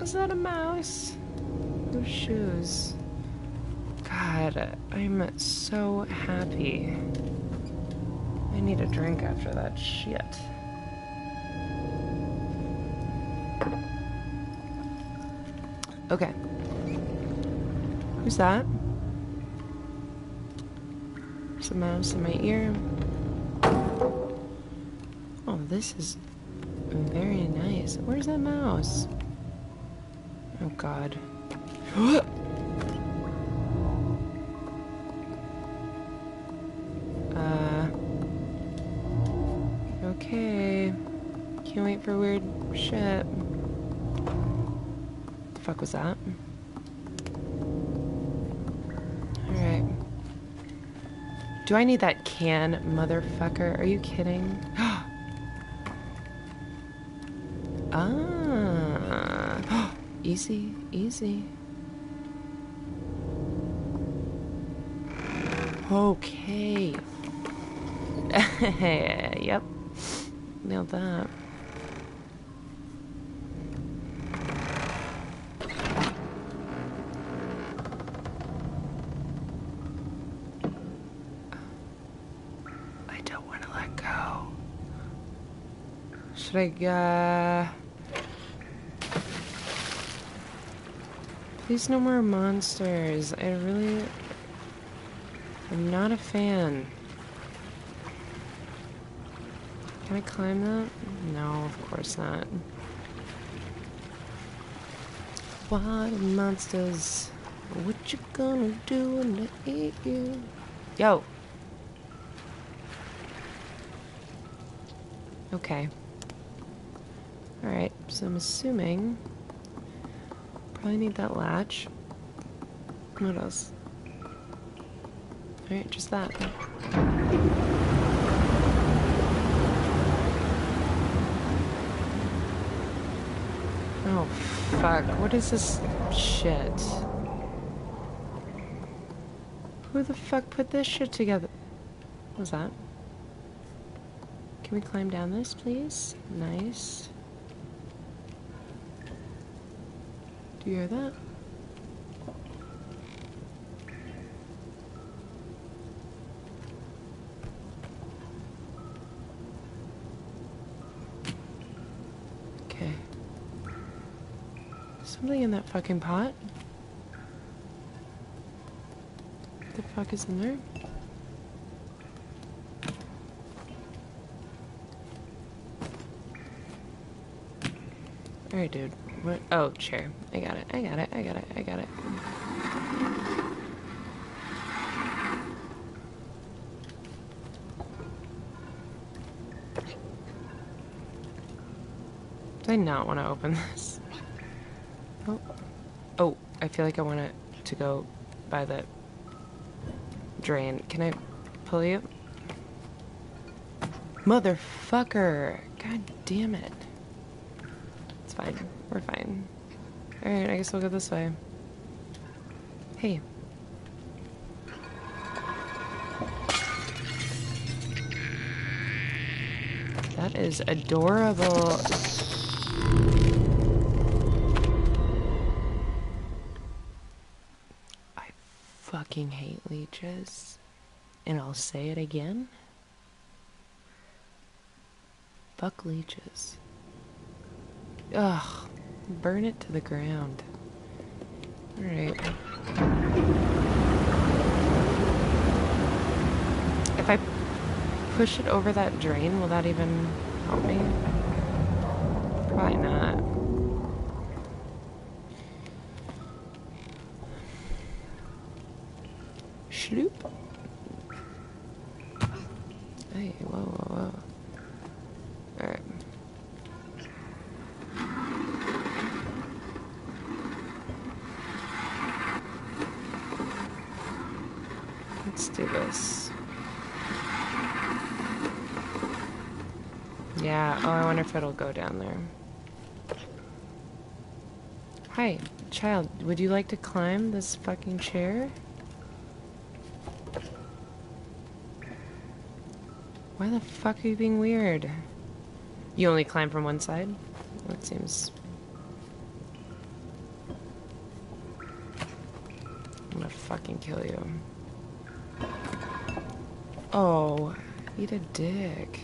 Is that a mouse? Those shoes. God, I'm so happy. I need a drink after that shit. Okay. Who's that? There's a mouse in my ear. Oh, this is very nice. Where's that mouse? Oh god. uh. Okay. Can't wait for weird shit. The fuck was that? Alright. Do I need that can, motherfucker? Are you kidding? easy, easy. Okay. yep. Nailed that. I don't want to let go. Should I, uh... Please no more monsters. I really... I'm not a fan. Can I climb that? No, of course not. Water monsters, what you gonna do when they eat you? Yo! Okay. Alright, so I'm assuming... Probably need that latch. What else? Alright, just that. Oh, fuck. What is this shit? Who the fuck put this shit together? What was that? Can we climb down this, please? Nice. Do you hear that? Okay. Something in that fucking pot? What the fuck is in there? Alright, dude. Oh, chair. I got it. I got it. I got it. I got it. Do I not want to open this? Oh. Oh, I feel like I want it to go by the drain. Can I pull you? Motherfucker! God damn it. It's fine. We're fine. Alright, I guess we'll go this way. Hey. That is adorable. I fucking hate leeches. And I'll say it again. Fuck leeches. Ugh. Burn it to the ground. Alright. If I push it over that drain, will that even help me? Probably not. Let's do this. Yeah, oh, I wonder if it'll go down there. Hi, child, would you like to climb this fucking chair? Why the fuck are you being weird? You only climb from one side? That it seems... I'm gonna fucking kill you. Oh, eat a dick.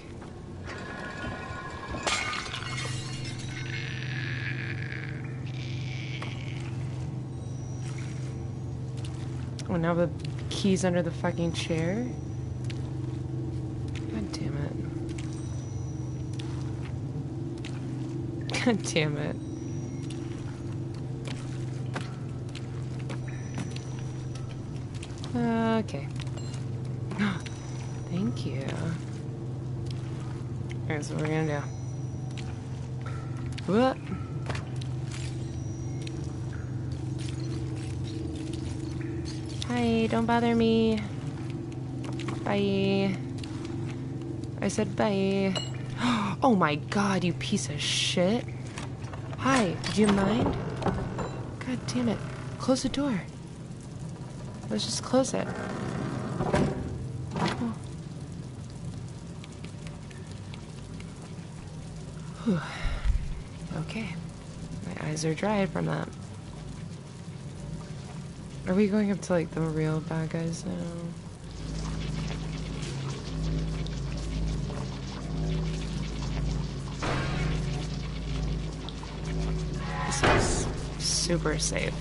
Oh, now the key's under the fucking chair? God damn it. God damn it. Okay. You. Here's what we're gonna do. What? Hi, don't bother me. Bye. I said bye. Oh my god, you piece of shit. Hi, do you mind? God damn it. Close the door. Let's just close it. Oh. okay. Are dried from that. Are we going up to like the real bad guys now? This is super safe.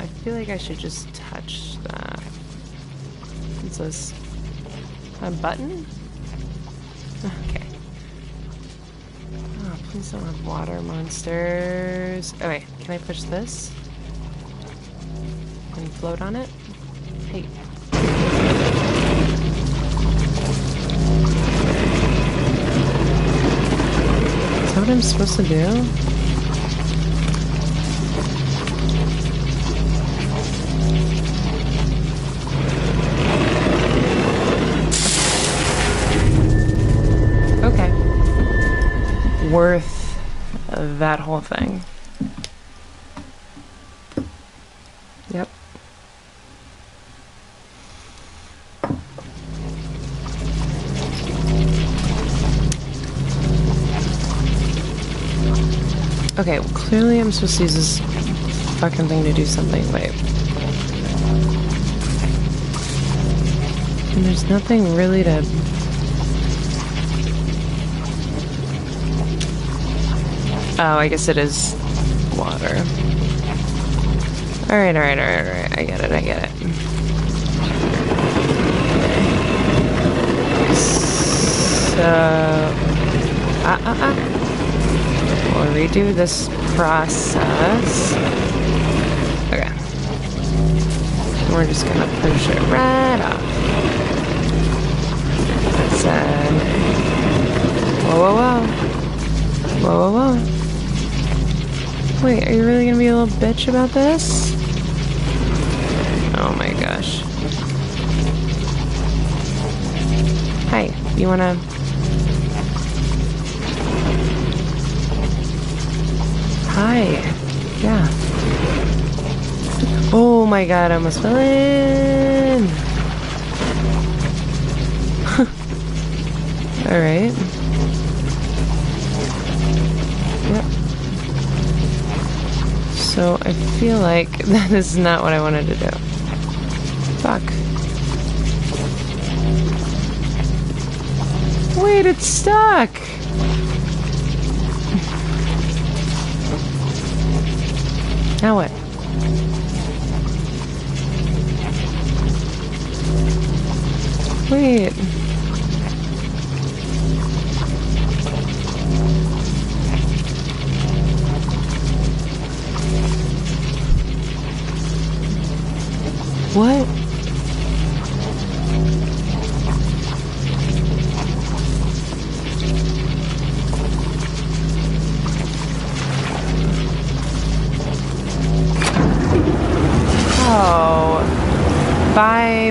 I feel like I should just touch that. What's this? A button? Okay. Oh, please don't have water monsters. Oh wait, can I push this? And float on it? Hey. Is that what I'm supposed to do? Worth that whole thing. Yep. Okay, well, clearly I'm supposed to use this fucking thing to do something. Wait. And there's nothing really to Oh, I guess it is water. Alright, alright, alright, alright. I get it, I get it. So. Uh, uh, uh. We'll redo this process. Okay. We're just gonna push it right off. That's uh. Whoa, whoa, whoa. Whoa, whoa, whoa. Wait, are you really gonna be a little bitch about this? Oh my gosh. Hi, you wanna... Hi. Yeah. Oh my god, I almost fell in! Alright. So I feel like that is not what I wanted to do. Fuck. Wait, it's stuck! Now what? Wait.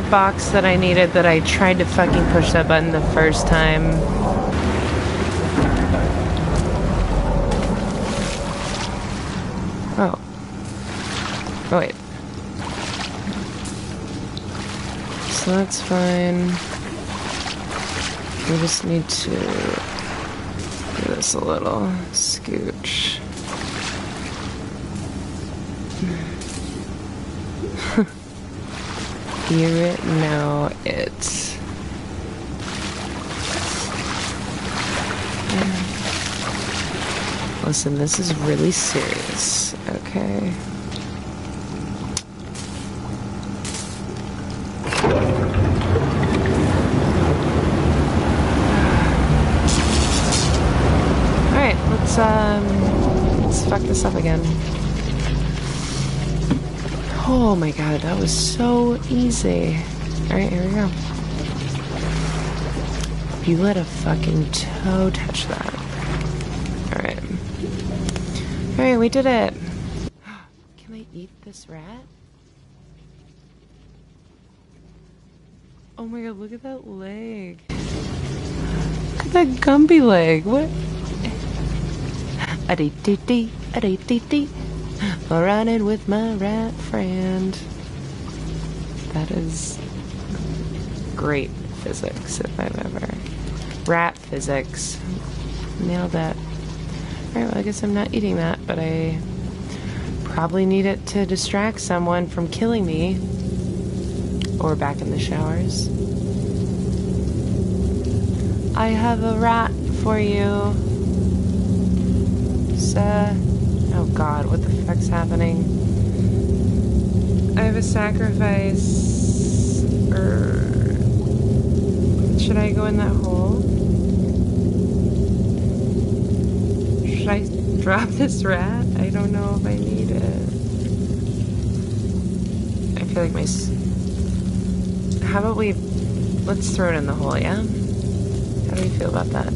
Box that I needed that I tried to fucking push that button the first time. Oh. Oh, wait. So that's fine. We just need to this a little. Scooch. you know it. Listen, this is really serious, okay? Alright, let's um let's fuck this up again. Oh my god, that was so easy. Alright, here we go. You let a fucking toe touch that. Alright. Alright, we did it. Can I eat this rat? Oh my god, look at that leg. Look at that Gumby leg. What? A dee dee dee, a dee dee dee. Running with my rat friend. That is great physics if I've ever. Rat physics. Nailed that. Alright, well, I guess I'm not eating that, but I probably need it to distract someone from killing me. Or back in the showers. I have a rat for you. Sir. God, what the fuck's happening? I have a sacrifice. Should I go in that hole? Should I drop this rat? I don't know if I need it. I feel like my. How about we. Let's throw it in the hole, yeah? How do you feel about that?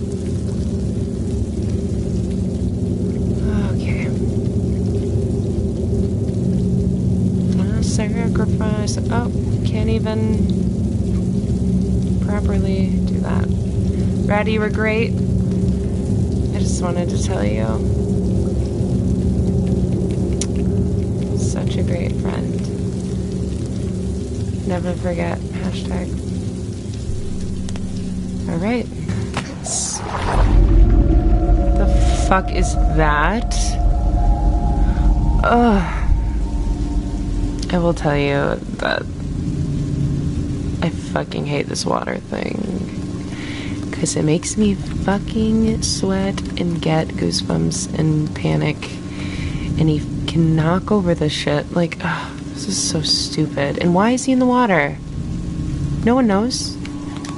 Okay. A sacrifice. Oh, can't even properly do that. Ratty, you were great. I just wanted to tell you. Such a great friend. Never forget. Hashtag. Alright. What the fuck is that? Ugh. I will tell you that I fucking hate this water thing. Because it makes me fucking sweat and get goosebumps and panic. And he can knock over the shit. Like, ugh, this is so stupid. And why is he in the water? No one knows.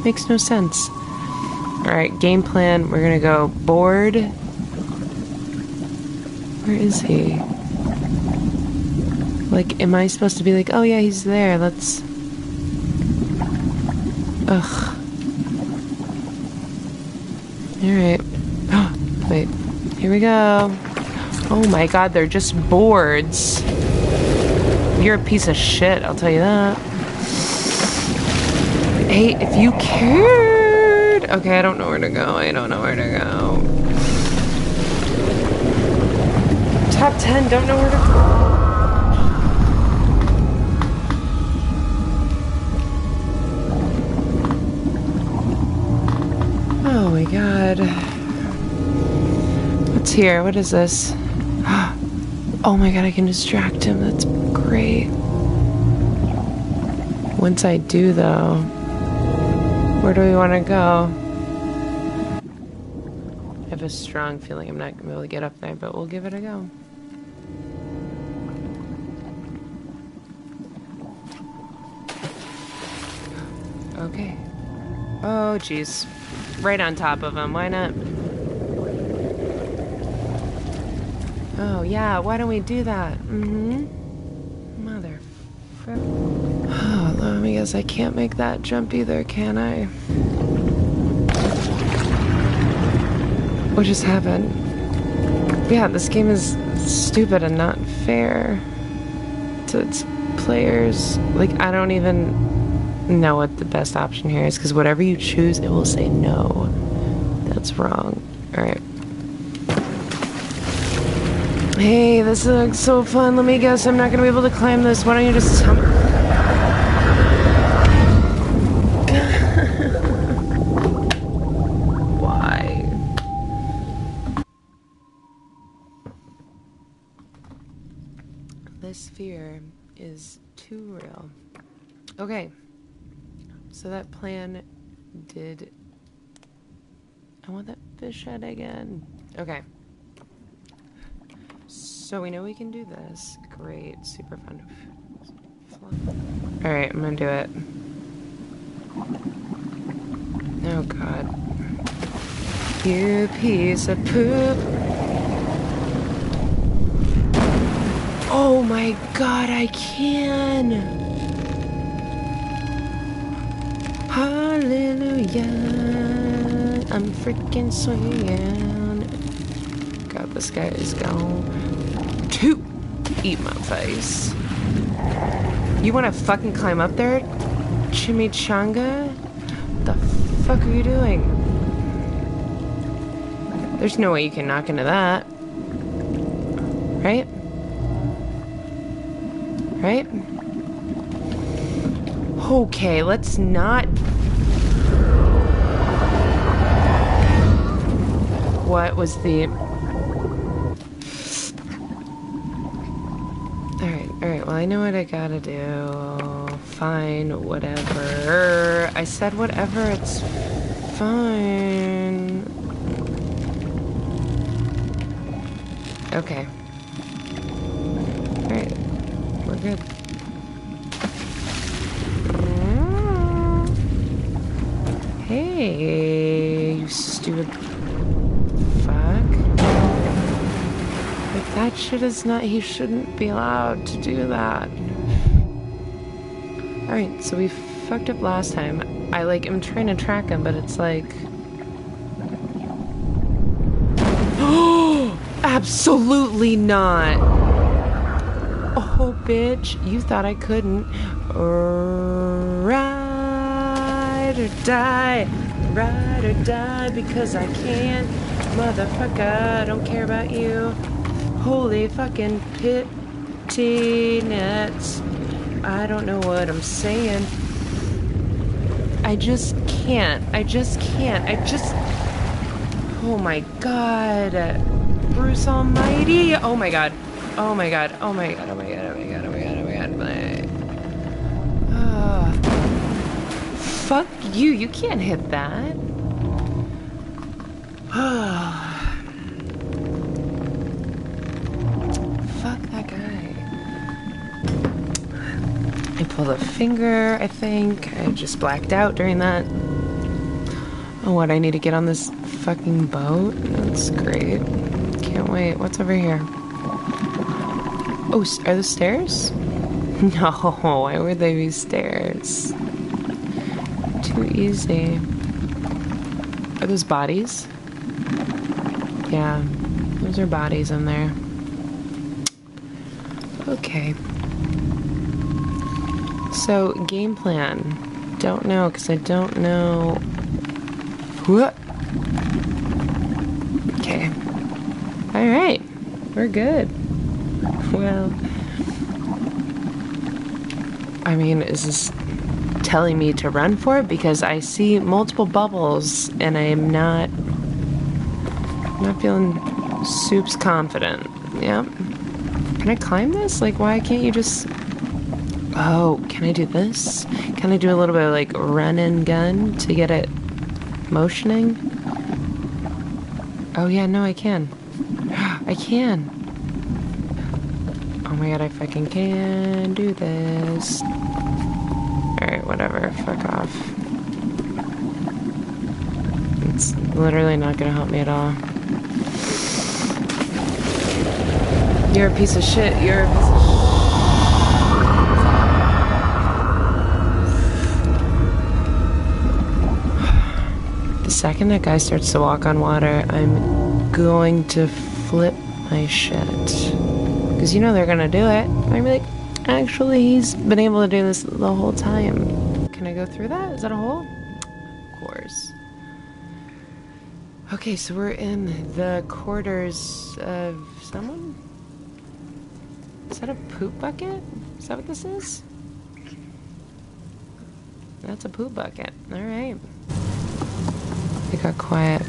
Makes no sense. Alright, game plan. We're gonna go board. Where is he? Like, am I supposed to be like, oh yeah, he's there, let's. Ugh. Alright. Wait. Here we go. Oh my god, they're just boards. You're a piece of shit, I'll tell you that. Hey, if you cared. Okay, I don't know where to go. I don't know where to go. Top 10, don't know where to go. My god. What's here? What is this? Oh my god, I can distract him. That's great. Once I do, though, where do we want to go? I have a strong feeling I'm not going to be able to get up there, but we'll give it a go. Okay. Oh, jeez. Right on top of him. Why not? Oh, yeah. Why don't we do that? Mm-hmm. Mother. Oh, let me guess. I can't make that jump either, can I? What just happened? Yeah, this game is stupid and not fair to its players. Like, I don't even know what the best option here is because whatever you choose, it will say no. That's wrong. All right. Hey, this looks so fun. Let me guess. I'm not going to be able to climb this. Why don't you just... Why? This fear is too real. Okay. So that plan did. I want that fish head again. Okay. So we know we can do this. Great. Super fun. Alright, I'm gonna do it. Oh god. You piece of poop. Oh my god, I can! Hallelujah! I'm freaking swinging. God, this guy is going to eat my face. You wanna fucking climb up there, Chimichanga? What the fuck are you doing? There's no way you can knock into that. Right? Okay, let's not... What was the... Alright, alright, well I know what I gotta do. Fine, whatever. I said whatever, it's fine. Okay. Alright, we're good. Hey, you stupid fuck. Like that shit is not, he shouldn't be allowed to do that. Alright, so we fucked up last time. I like am trying to track him, but it's like. Absolutely not. Oh, bitch, you thought I couldn't. Ride or die, ride or die because I can. Motherfucker, I don't care about you. Holy fucking pity nets. I don't know what I'm saying. I just can't. I just can't. I just. Oh my god. Bruce Almighty. Oh my god. Oh my god. Oh my god. Oh my god. Oh my god. Oh my god. Fuck you. You can't hit that. fuck that guy. I pulled a finger, I think. I just blacked out during that. Oh, what? I need to get on this fucking boat? That's great. Can't wait. What's over here? Oh, are those stairs? No, why would they be stairs? Too easy. Are those bodies? Yeah, those are bodies in there. Okay. So, game plan. Don't know, because I don't know. What? Okay. Alright. We're good. Well. I mean, is this telling me to run for it? Because I see multiple bubbles and I am not. Not feeling soup's confident. Yep. Can I climb this? Like, why can't you just. Oh, can I do this? Can I do a little bit of like run and gun to get it motioning? Oh, yeah, no, I can. I can. Oh my god, I fucking can do this. Alright, whatever. Fuck off. It's literally not gonna help me at all. You're a piece of shit. You're a piece of shit. The second that guy starts to walk on water, I'm going to flip my shit. Because you know they're gonna do it. I'm like, actually, he's been able to do this the whole time. Can I go through that? Is that a hole? Of course. Okay, so we're in the quarters of someone? Is that a poop bucket? Is that what this is? That's a poop bucket. Alright. It got quiet.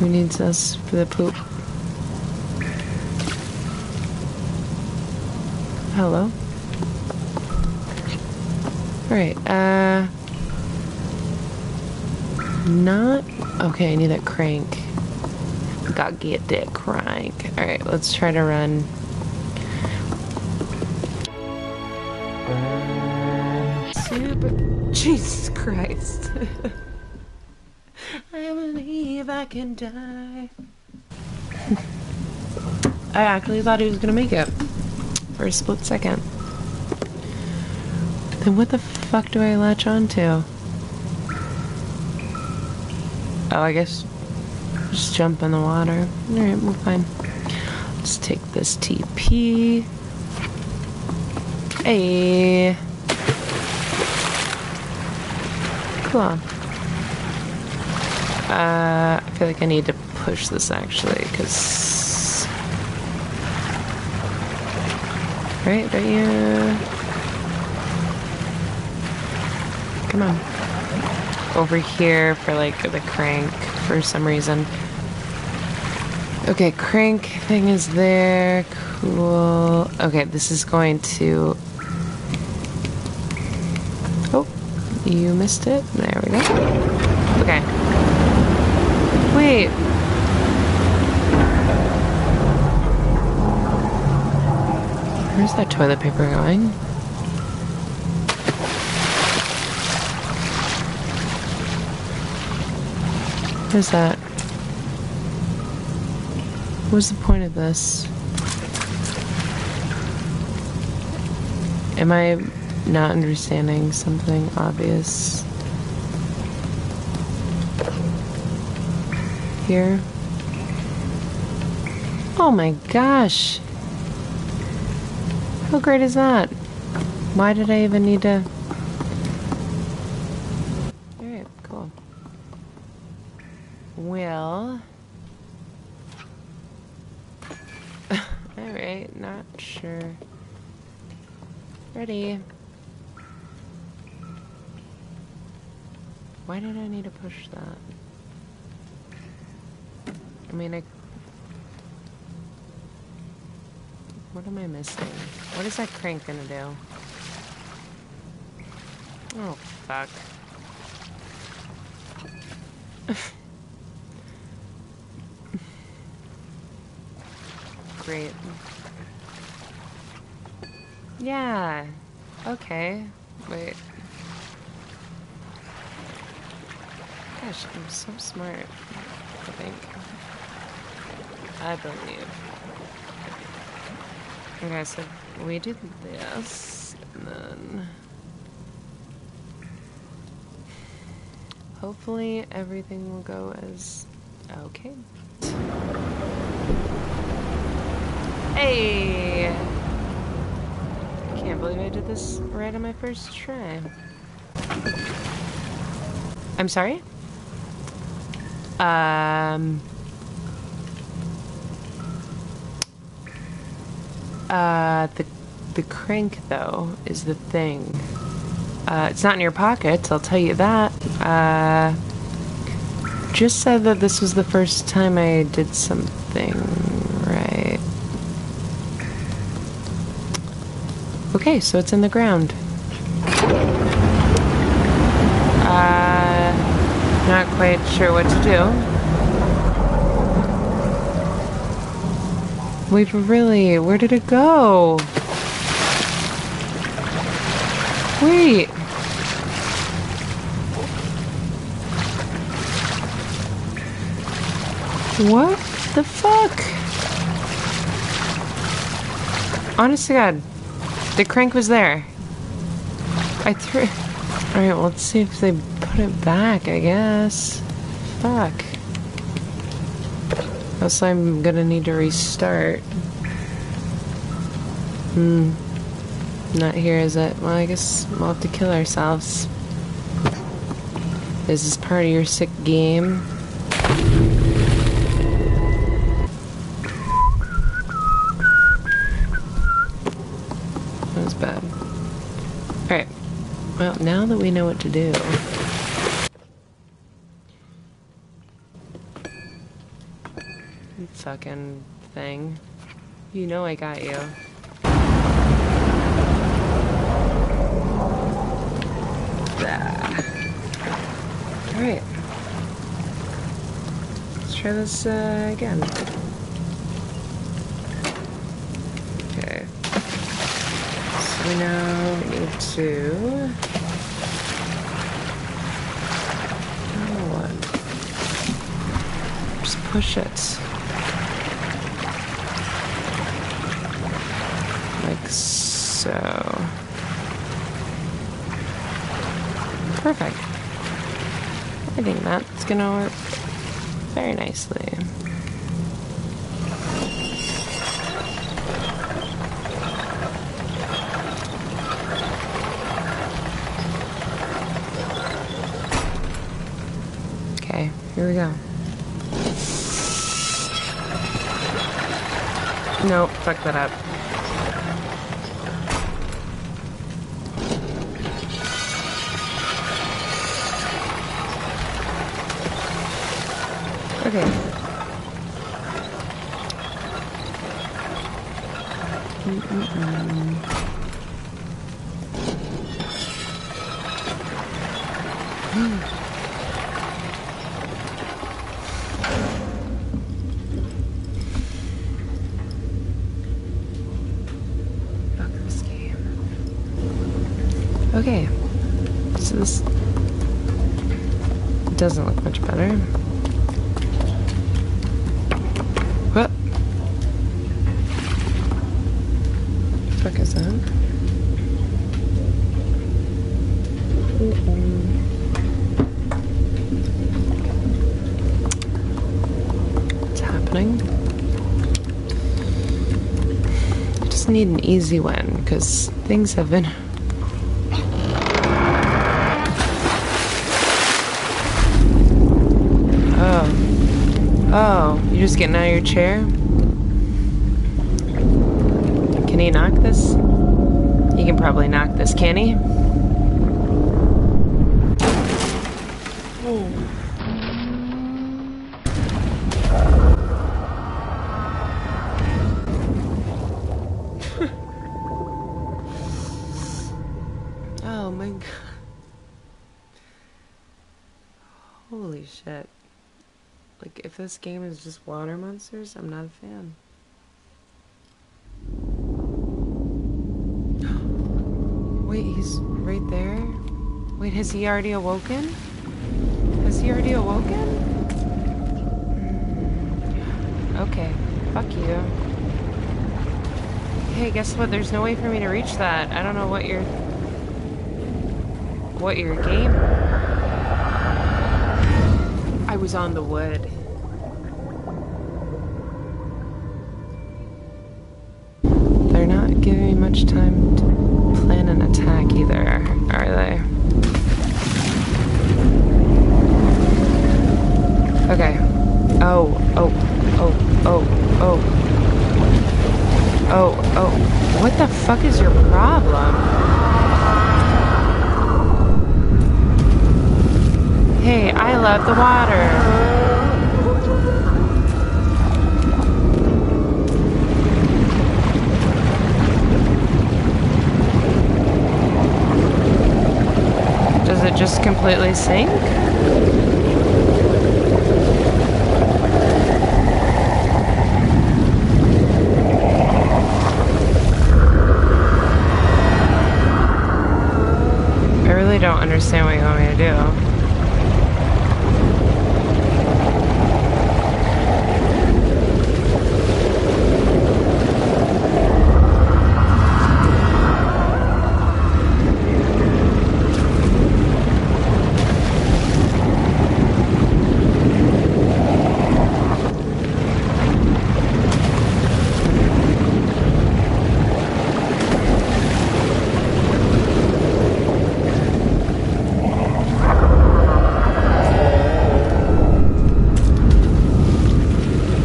Who needs us for the poop? Hello? Alright, uh... Not... Okay, I need that crank. Gotta get that crank. Alright, let's try to run. Super... Jesus Christ. I believe I can die. I actually thought he was gonna make it. For a split second. Then what the fuck do I latch onto? Oh, I guess just jump in the water. Alright, we're fine. Let's take this TP. Hey. Cool. Uh, I feel like I need to push this actually, because... Right, don't you... Come on. Over here for like the crank for some reason. Okay, crank thing is there. Cool. Okay, this is going to... Oh, you missed it. There we go. Okay. Wait. Where's that toilet paper going? What is that? What's the point of this? Am I not understanding something obvious? Here? Oh my gosh! How great is that? Why did I even need to... Alright, cool. Well... Alright, not sure. Ready. Why did I need to push that? I mean, I... What am I missing? What is that crank gonna do? Oh, fuck. Great. Yeah. Okay. Wait. Gosh, I'm so smart. I think. I believe. Okay, so we did this, and then... Hopefully everything will go as okay. Hey! I can't believe I did this right on my first try. I'm sorry? Um... Uh, the, the crank, though, is the thing. Uh, it's not in your pockets, I'll tell you that. Uh, just said that this was the first time I did something right. Okay, so it's in the ground. Uh, not quite sure what to do. Wait, really? Where did it go? Wait. What the fuck? Honest to God, the crank was there. I threw. Alright, well, let's see if they put it back, I guess. Fuck. Else I'm gonna need to restart. Hmm. Not here, is it? Well, I guess we'll have to kill ourselves. Is this part of your sick game? we know what to do. Fucking thing. You know I got you. Ah. Alright. Let's try this uh, again. Okay. So now we need to... push it. Like so. Perfect. I think that's gonna work very nicely. Okay, here we go. Nope, fuck that up. Okay. Mm-mm-mm. Fuck this game. Okay. So this doesn't look much better. What? The fuck is that? What's happening? I just need an easy win because things have been. Getting out of your chair? Can he knock this? He can probably knock this, can he? This game is just water monsters, I'm not a fan. Wait, he's right there? Wait, has he already awoken? Has he already awoken? Mm. Okay, fuck you. Hey, guess what? There's no way for me to reach that. I don't know what your... What your game... I was on the wood. Much time to plan an attack either, are they? Okay. Oh, oh, oh, oh, oh. Oh, oh. What the fuck is your problem? Hey, I love the water. It just completely sink? I really don't understand what you want me to do.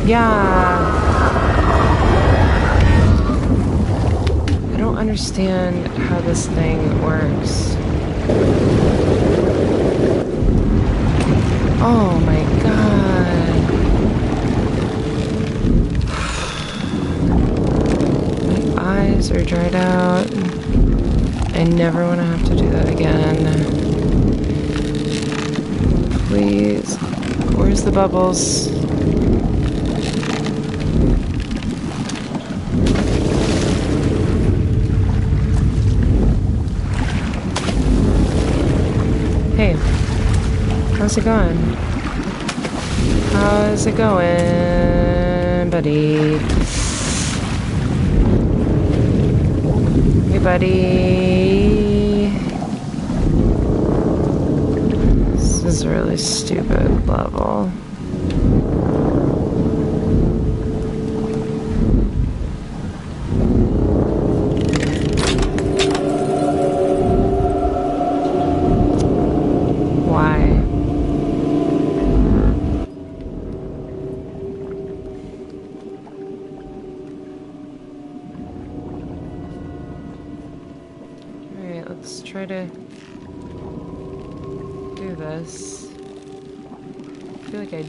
Yeah. I don't understand how this thing works. Oh my god. My are dried out. I never want to have to do that again. Please. Where's the bubbles. Hey, how's it going? How's it going, buddy? Buddy. This is a really stupid level.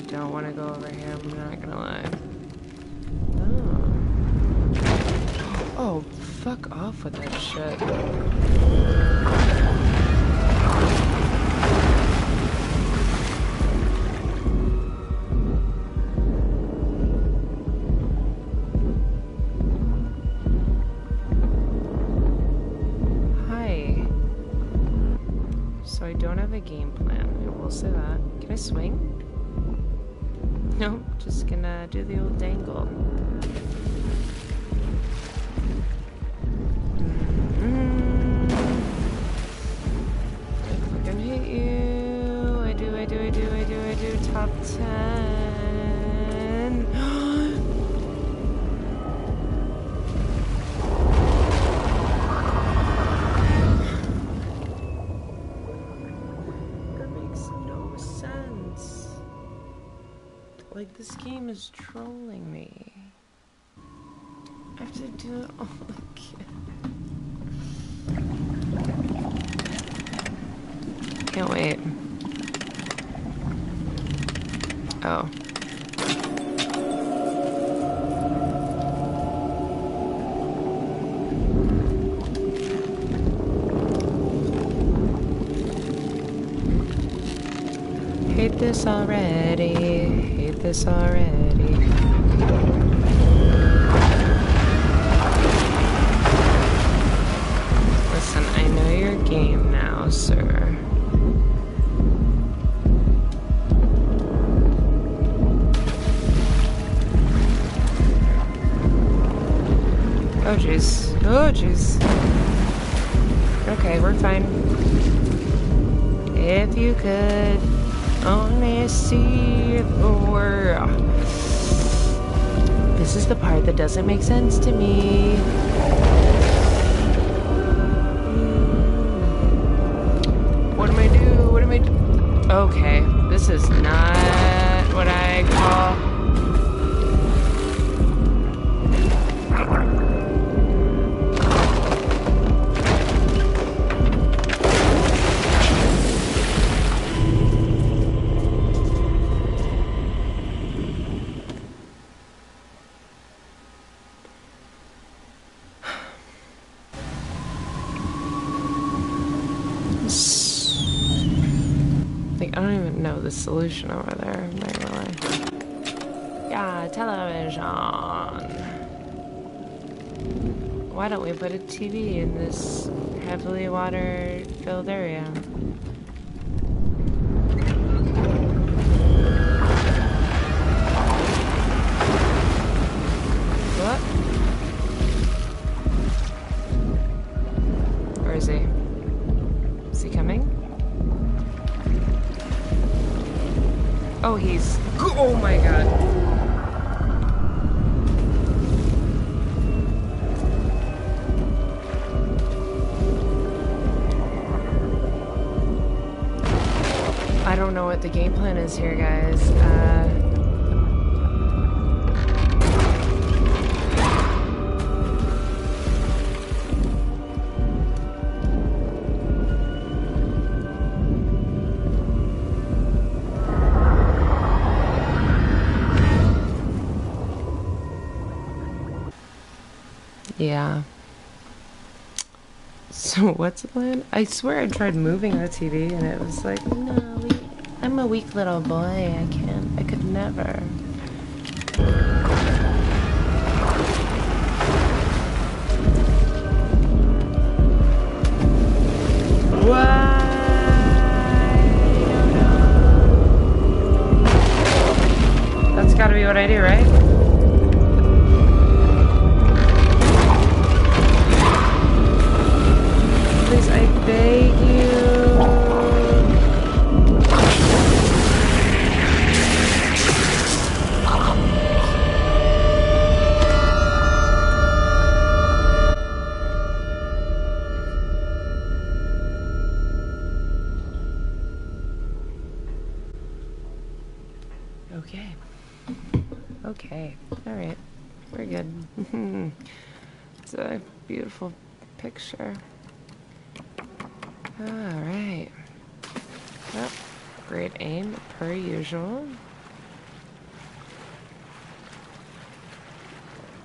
Don't want to go over here, I'm not gonna lie. Oh. Oh, fuck off with that shit. Hi. So I don't have a game plan. I will say that. Can I swing? Just gonna do the old dangle. Is trolling me. I have to do it all again. Can't wait. Oh. Hate this already. This already. This is the part that doesn't make sense to me. Solution over there. Not gonna lie. Yeah, television. Why don't we put a TV in this heavily water filled area? Is here, guys. Uh, yeah. So what's the plan? I swear I tried moving the TV and it was like, no, I'm a weak little boy. I can't. I could never. Okay. Okay. All right. We're good. Mm-hmm. it's a beautiful picture. All right. Well, great aim per usual.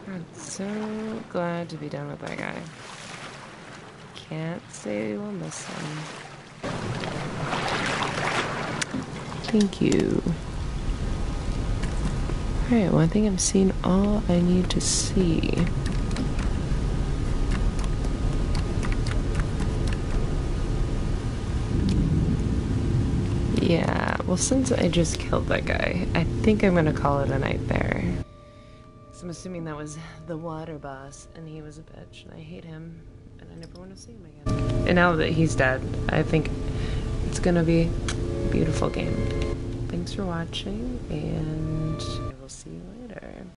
I'm so glad to be done with that guy. Can't say we'll miss him. Thank you. Alright, well, I think I've seen all I need to see. Yeah, well, since I just killed that guy, I think I'm gonna call it a night there. So I'm assuming that was the water boss, and he was a bitch, and I hate him, and I never want to see him again. And now that he's dead, I think it's gonna be a beautiful game. Thanks for watching, and